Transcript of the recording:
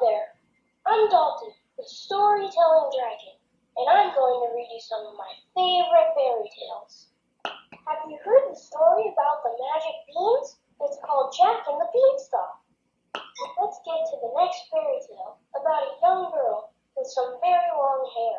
There. I'm Dalton, the storytelling dragon, and I'm going to read you some of my favorite fairy tales. Have you heard the story about the magic beans? It's called Jack and the Beanstalk. Let's get to the next fairy tale about a young girl with some very long hair.